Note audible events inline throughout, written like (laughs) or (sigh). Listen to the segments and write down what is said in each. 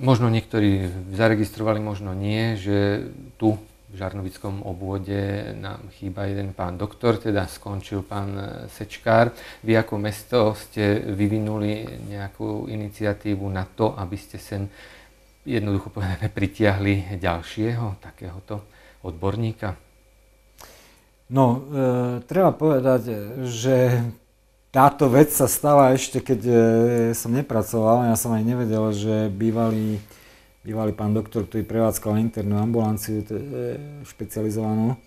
Možno niektorí zaregistrovali, možno nie, že tu v Žarnovickom obvode nám chýba jeden pán doktor, teda skončil pán Sečkár. Vy ako mesto ste vyvinuli nejakú iniciatívu na to, aby ste sem jednoducho povedané pritiahli ďalšieho takéhoto odborníka? No, e, treba povedať, že táto vec sa stala ešte, keď e, som nepracoval. Ja som aj nevedel, že bývalý, bývalý pán doktor, ktorý prevádzkal internú ambulanciu e, špecializovanú,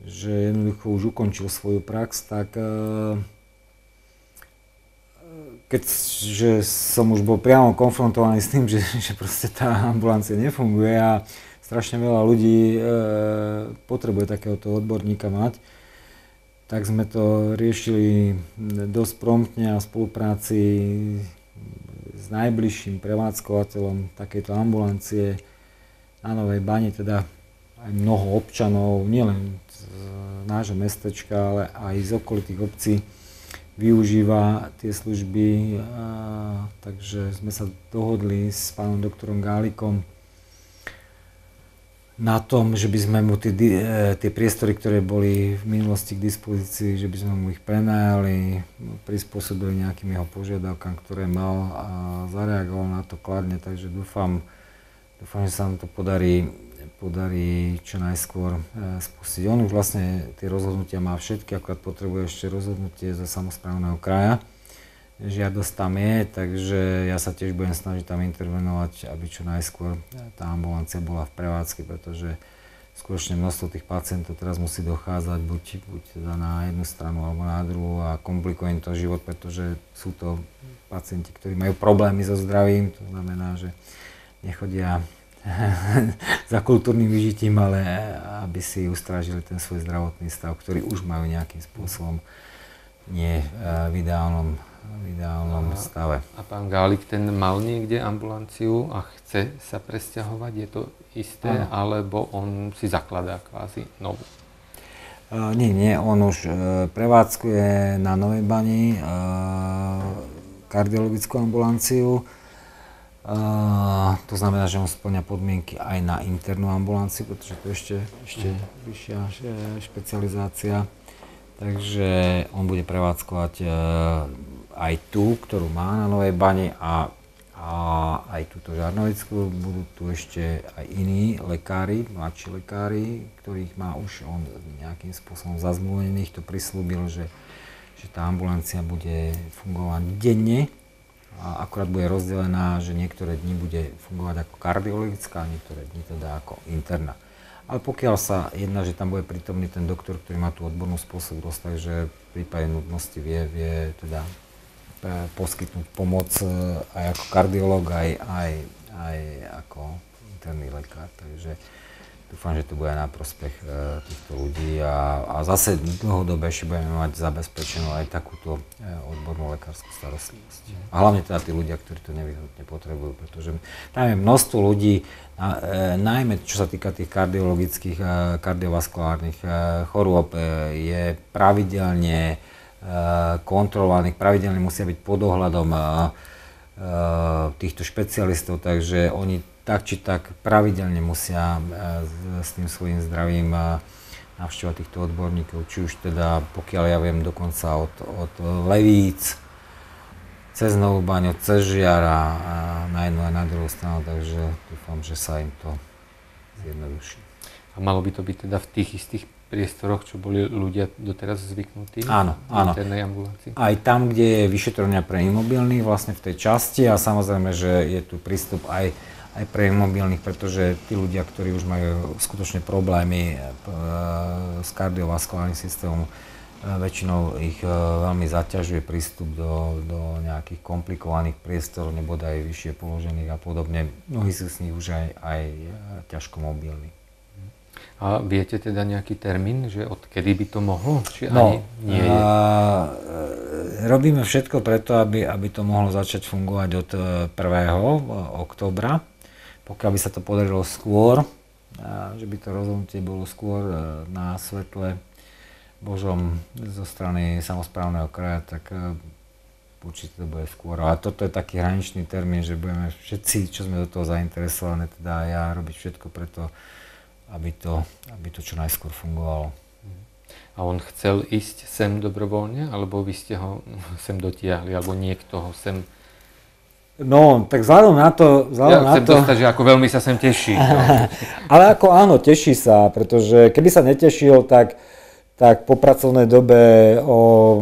že jednoducho už ukončil svoju prax, tak e, keďže som už bol priamo konfrontovaný s tým, že, (laughs) že proste tá ambulancia nefunguje a strašne veľa ľudí e, potrebuje takéhoto odborníka mať, tak sme to riešili dosť promptne a v spolupráci s najbližším prevádzkovateľom takejto ambulancie na Novej Bani, teda aj mnoho občanov, nielen z nášho mestečka, ale aj z okolitých obcí využíva tie služby. A, takže sme sa dohodli s pánom doktorom Gálikom, na tom, že by sme mu tie, e, tie priestory, ktoré boli v minulosti k dispozícii, že by sme mu ich prenajali, prispôsobili nejakým jeho požiadavkám, ktoré mal a zareagoval na to kladne, takže dúfam, dúfam, že sa nám to podarí, podarí čo najskôr e, spustiť. On už vlastne tie rozhodnutia má všetky, akorát potrebuje ešte rozhodnutie zo samozprávneho kraja žiadosť tam je, takže ja sa tiež budem snažiť tam intervenovať, aby čo najskôr tá ambulancia bola v prevádzke, pretože skutočne množstvo tých pacientov teraz musí dochádzať buď, buď teda na jednu stranu alebo na druhú a komplikuje im to život, pretože sú to pacienti, ktorí majú problémy so zdravím, to znamená, že nechodia (laughs) za kultúrnym vyžitím, ale aby si ustrážili ten svoj zdravotný stav, ktorý už majú nejakým spôsobom nie v ideálnom v ideálnom a, stave. A pán Gálik, ten mal niekde ambulanciu a chce sa presťahovať, je to isté, ano. alebo on si zakladá kvázi novú? Uh, nie, nie, on už uh, prevádzkuje na Novej Bani uh, kardiologickú ambulanciu. Uh, to znamená, že on splňa podmienky aj na internú ambulanciu, pretože to je ešte, ešte vyššia špecializácia. Takže on bude prevádzkovať aj tú, ktorú má na Novej Bane a, a aj túto Žarnovickú. Budú tu ešte aj iní lekári, mladší lekári, ktorých má už on nejakým spôsobom zazmluvených. To prislúbil, že, že tá ambulancia bude fungovať denne a akurát bude rozdelená, že niektoré dni bude fungovať ako kardiologická a niektoré dni teda ako interná. Ale pokiaľ sa jedná, že tam bude prítomný ten doktor, ktorý má tú odbornú spôsobilosť, takže v prípade nutnosti vie, vie teda poskytnúť pomoc e, aj ako kardiolog, aj, aj, aj ako interný lekár. Takže dúfam, že to bude na prospech e, týchto ľudí a, a zase dlhodobejšie budeme mať zabezpečenú aj takúto e, odbornú lekárskú starostlivosť. A hlavne teda tí ľudia, ktorí to nevyhnutne potrebujú, pretože tam je množstvo ľudí, a, e, najmä čo sa týka tých kardiologických, e, kardiovaskulárnych e, chorôb, e, je pravidelne Eh, kontrolovaných, pravidelne musia byť pod ohľadom eh, eh, týchto špecialistov, takže oni tak či tak pravidelne musia s tým svojím zdravím navštevovať týchto odborníkov, či už teda, pokiaľ ja viem, dokonca od, od Levíc, cez Novú baňu, cez Žiara na jednu a na druhú stranu, takže dúfam, že sa im to zjednoduší. A malo by to byť teda v tých istých priestoroch, čo boli ľudia doteraz zvyknutí áno, áno. internej ambulancii? Aj tam, kde je vyšetrovňa pre imobilných, vlastne v tej časti a samozrejme, že je tu prístup aj, aj pre imobilných, pretože tí ľudia, ktorí už majú skutočne problémy e, s kardiovaskulárnym systémom, e, väčšinou ich e, veľmi zaťažuje prístup do, do nejakých komplikovaných priestorov, nebo aj vyššie položených a podobne. Mnohí sú z nich už aj, aj ťažko mobilní. A viete teda nejaký termín, že odkedy by to mohlo? Či no, nie je? A, e, robíme všetko preto, aby, aby to mohlo začať fungovať od 1. E, oktobra. Pokiaľ by sa to podarilo skôr, a, že by to rozhodnutie bolo skôr e, na svetle Božom zo strany samozprávneho kraja, tak určite to bude skôr. A toto je taký hraničný termín, že budeme všetci, čo sme do toho zainteresované, teda ja robiť všetko preto, aby to, aby to čo najskôr fungovalo. A on chcel ísť sem dobrovoľne, alebo vy ste ho sem dotiahli, alebo niekto ho sem... No, tak vzhľadom na to... Vzhľadom ja na chcem to... dostať, že ako veľmi sa sem teší. No. (laughs) Ale ako áno, teší sa, pretože keby sa netešil, tak tak po pracovnej dobe o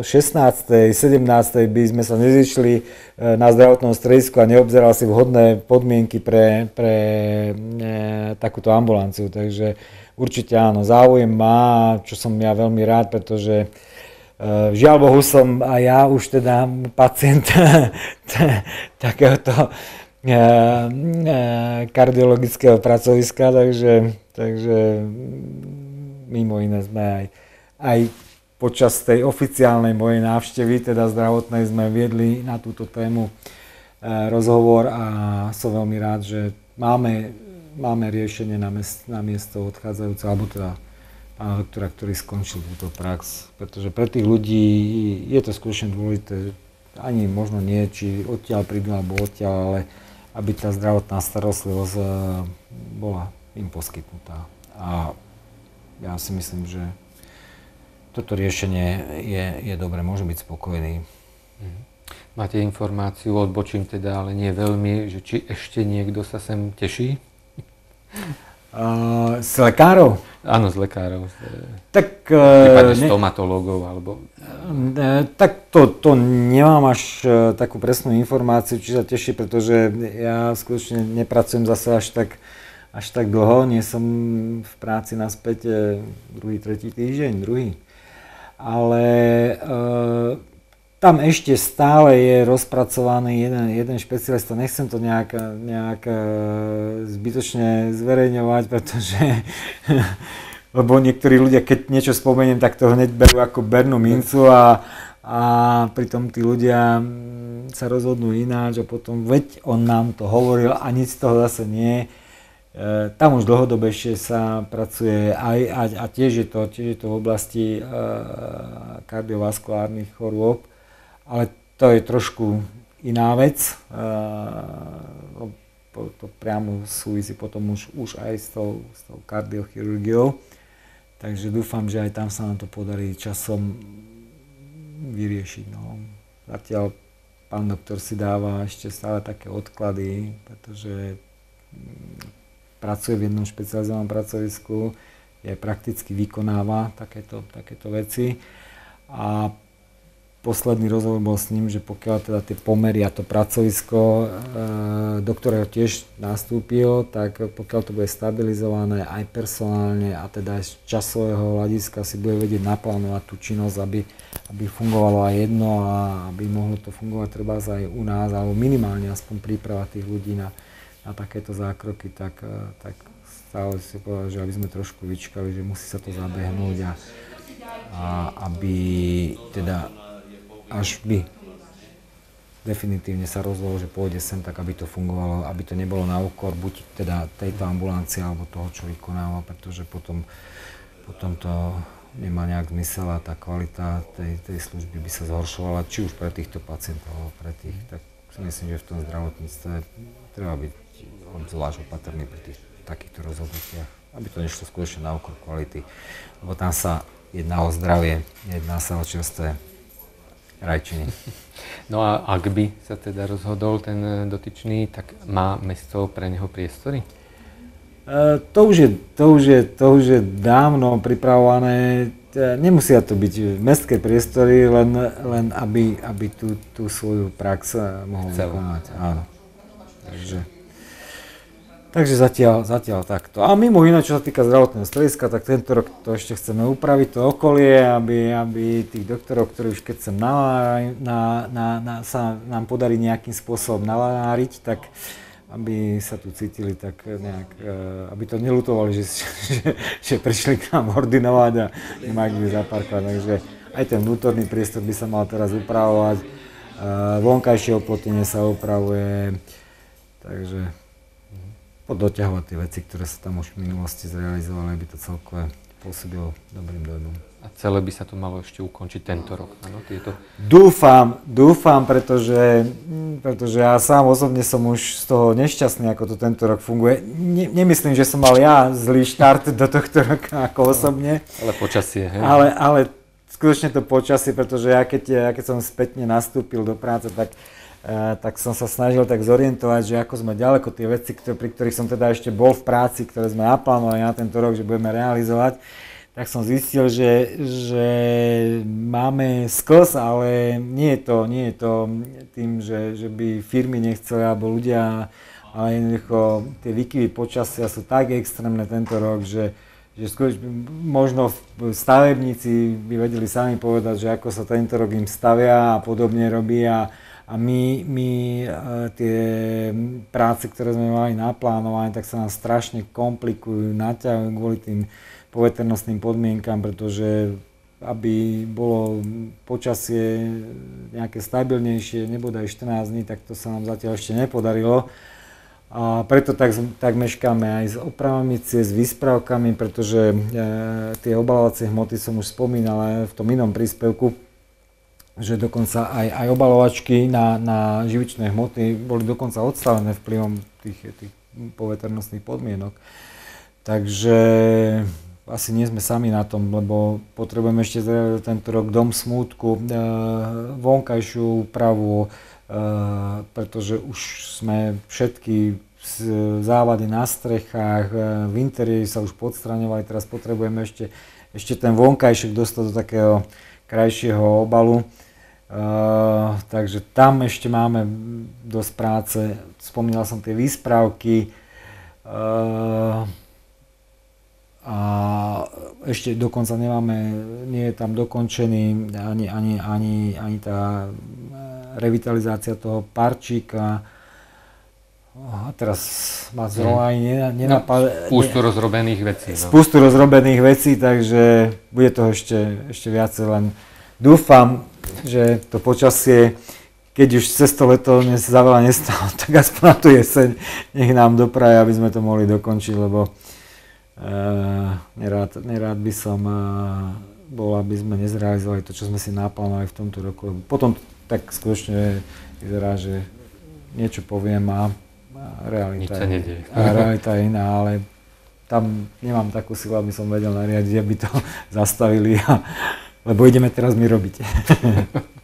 16. 17. by sme sa nezišli e, na zdravotnom stredisku a neobzeral si vhodné podmienky pre, pre e, takúto ambulanciu. Takže určite áno, záujem má, čo som ja veľmi rád, pretože e, žiaľ Bohu som aj ja už teda pacient (laughs) takéhoto e, e, kardiologického pracoviska, takže, takže mimo iné sme aj, aj počas tej oficiálnej mojej návštevy, teda zdravotnej, sme viedli na túto tému e, rozhovor a som veľmi rád, že máme, máme riešenie na, mest, na miesto odchádzajúceho, alebo teda pána doktora, ktorý skončil túto prax. Pretože pre tých ľudí je to skutočne dôležité, ani možno nie, či odtiaľ prídu alebo odtiaľ, ale aby tá zdravotná starostlivosť e, bola im poskytnutá. A ja si myslím, že toto riešenie je, je dobré, môže byť spokojný. Mhm. Máte informáciu, odbočím teda, ale nie veľmi, že či ešte niekto sa sem teší? (laughs) Uh, z lekárov? Áno, z lekárov. Tak... Uh, ne, stomatológov alebo... Uh, tak to, to nemám až uh, takú presnú informáciu, či sa teší, pretože ja skutočne nepracujem zase až tak až tak dlho, nie som v práci naspäť e, druhý, tretí týždeň, druhý. Ale e, tam ešte stále je rozpracovaný jeden, jeden špecialista, nechcem to nejak, nejak e, zbytočne zverejňovať, pretože (laughs) lebo niektorí ľudia, keď niečo spomeniem, tak to hneď berú ako bernú mincu a, a pritom tí ľudia mm, sa rozhodnú ináč a potom veď on nám to hovoril a nic z toho zase nie je tam už dlhodobejšie sa pracuje aj, a, a tiež, je to, tiež je to v oblasti e, kardiovaskulárnych chorôb, ale to je trošku iná vec. E, to priamo súvisí potom už, už aj s tou, s tou kardiochirurgiou. Takže dúfam, že aj tam sa nám to podarí časom vyriešiť. No. Zatiaľ pán doktor si dáva ešte stále také odklady, pretože pracuje v jednom špecializovanom pracovisku, je prakticky vykonáva takéto, takéto veci. A posledný rozhovor bol s ním, že pokiaľ teda tie pomery a to pracovisko, e, do ktorého tiež nastúpil, tak pokiaľ to bude stabilizované aj personálne a teda aj z časového hľadiska si bude vedieť naplánovať tú činnosť, aby, aby fungovalo aj jedno a aby mohlo to fungovať treba aj u nás, alebo minimálne aspoň príprava tých ľudí na, na takéto zákroky, tak, e, tak stále si povedal, že aby sme trošku vyčkali, že musí sa to zabehnúť a, a aby teda až by definitívne sa rozhodol, že pôjde sem, tak aby to fungovalo, aby to nebolo na úkor buď teda tejto ambulancie alebo toho, čo vykonáva, pretože potom, potom to nemá nejak zmysel a tá kvalita tej, tej služby by sa zhoršovala, či už pre týchto pacientov alebo pre tých, tak si myslím, že v tom zdravotníctve treba byť zvlášť opatrný pri tých, takýchto rozhodnutiach, aby to nešlo skutočne na okor kvality, lebo tam sa jedná o zdravie, jedná sa o čerstvé rajčiny. (laughs) No a ak by sa teda rozhodol ten e, dotyčný, tak má mesto pre neho priestory? E, to, už je, to, už je, to už je dávno pripravované. E, nemusia to byť mestské priestory, len, len aby, aby tú, tú svoju prax mohol vykonať. Áno. Takže Takže zatiaľ, zatiaľ takto. A mimo iné, čo sa týka zdravotného strediska, tak tento rok to ešte chceme upraviť, to okolie, aby, aby tých doktorov, ktorí už keď sem na, na, na, na, sa nám podarí nejakým spôsobom naláriť, tak aby sa tu cítili tak nejak, e, aby to nelutovali, že, že, že prišli k nám ordinovať a nemajú kde zaparkovať. Takže aj ten vnútorný priestor by sa mal teraz upravovať, e, vonkajšie oplotenie sa upravuje, takže doťahovať tie veci, ktoré sa tam už v minulosti zrealizovali, aby to celkové pôsobilo dobrým dojmom. A celé by sa to malo ešte ukončiť tento rok. Ano, tieto... Dúfam, dúfam, pretože, pretože ja sám osobne som už z toho nešťastný, ako to tento rok funguje. Ne, nemyslím, že som mal ja zlý štart do tohto roka ako osobne. Ale počasie, hej? Ale, ale skutočne to počasie, pretože ja keď, ja keď som spätne nastúpil do práce, tak Uh, tak som sa snažil tak zorientovať, že ako sme ďaleko tie veci, ktoré, pri ktorých som teda ešte bol v práci, ktoré sme naplánovali na tento rok, že budeme realizovať, tak som zistil, že, že máme skos, ale nie je to, nie je to tým, že, že by firmy nechceli alebo ľudia, ale jednoducho tie výkyvy počasia sú tak extrémne tento rok, že, že skôr, možno stavebníci by vedeli sami povedať, že ako sa tento rok im stavia a podobne robí a, a my, my e, tie práce, ktoré sme mali naplánované, tak sa nám strašne komplikujú, naťahujú kvôli tým poveternostným podmienkam, pretože aby bolo počasie nejaké stabilnejšie, nebodaj 14 dní, tak to sa nám zatiaľ ešte nepodarilo. A preto tak, tak meškáme aj s opravami s výspravkami, pretože e, tie obalovacie hmoty som už spomínal aj v tom inom príspevku, že dokonca aj, aj obalovačky na, na živičné hmoty boli dokonca odstavené vplyvom tých, tých poveternostných podmienok. Takže asi nie sme sami na tom, lebo potrebujeme ešte tento rok dom smútku, e, vonkajšiu úpravu, e, pretože už sme všetky závady na strechách, e, v interiéri sa už podstraňovali, teraz potrebujeme ešte, ešte ten vonkajšek dostať do takého krajšieho obalu. Takže tam ešte máme dosť práce. Spomínal som tie výspravky. Uh, a ešte dokonca nemáme, nie je tam dokončený ani, ani, ani, ani tá e, revitalizácia toho parčíka. A teraz ma zrovna ani nenapadá... No, spustu rozrobených vecí. No. Spustu rozrobených vecí, takže bude toho ešte, ešte viacej, len dúfam, že to počasie, keď už cez to leto za veľa nestalo, (laughs) tak aspoň na tú jeseň nech nám dopraje, aby sme to mohli dokončiť, lebo Uh, nerád, nerád by som uh, bol, aby sme nezrealizovali to, čo sme si naplánovali v tomto roku. Potom tak skutočne vyzerá, že niečo poviem a, a realita, je, a realita je iná, ale tam nemám takú silu, aby som vedel nariadiť, aby to (laughs) zastavili, a, lebo ideme teraz my robiť. (laughs)